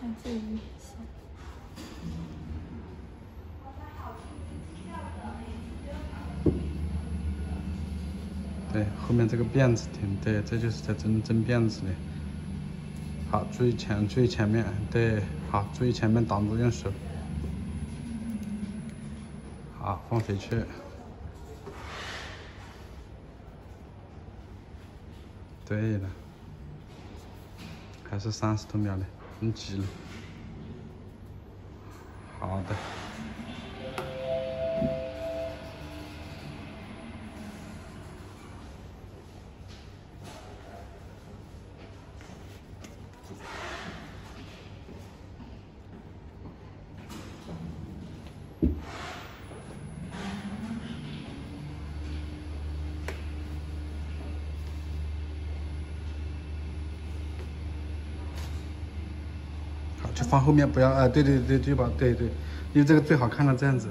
看这一下。对，后面这个辫子停，对，这就是在针针辫子的。好，注意前，注意前面，对，好，注意前面挡住用手。好，放回去。对了，还是三十多秒的，很急了。好的。就放后面，不要啊！对对对，对吧对对，因为这个最好看了这样子。